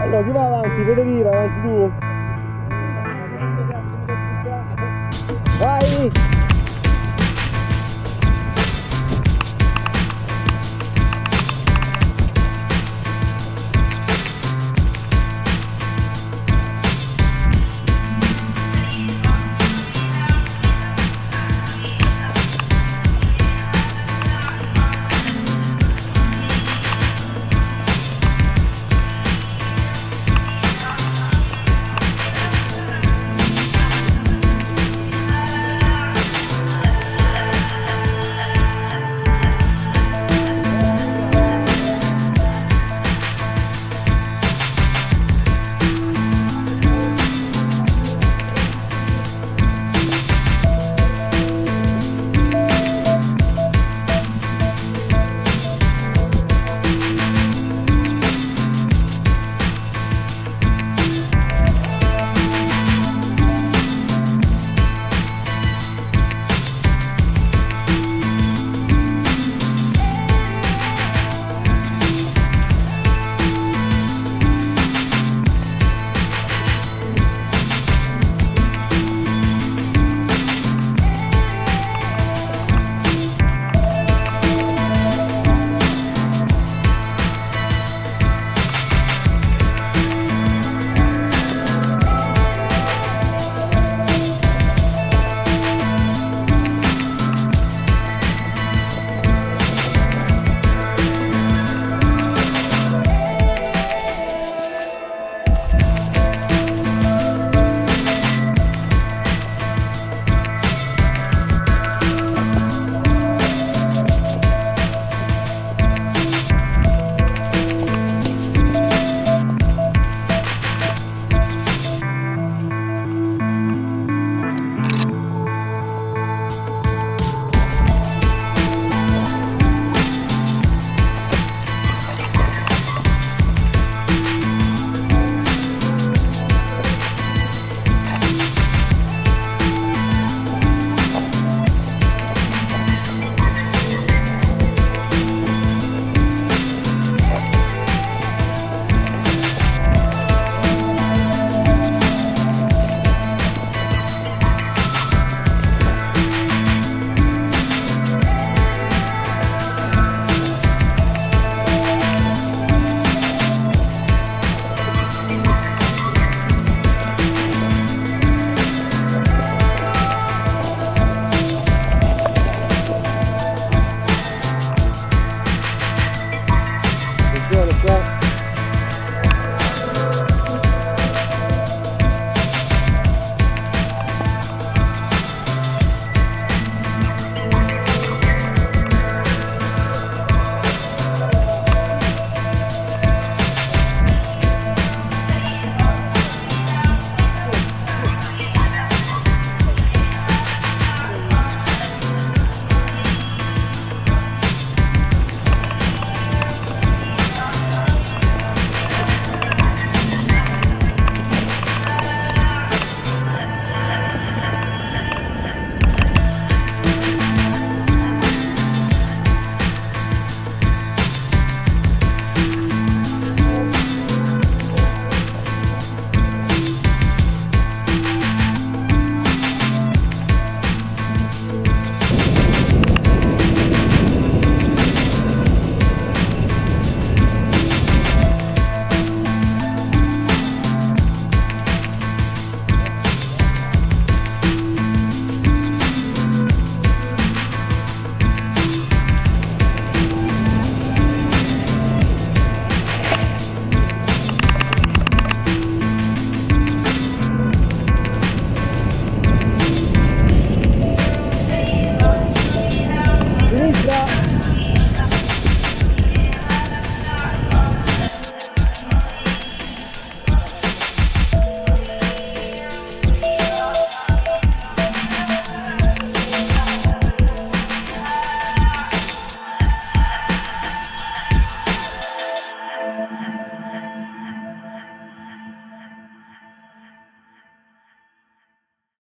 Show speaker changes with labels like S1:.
S1: Allora chi va avanti? Vedo vai avanti tu. Vai!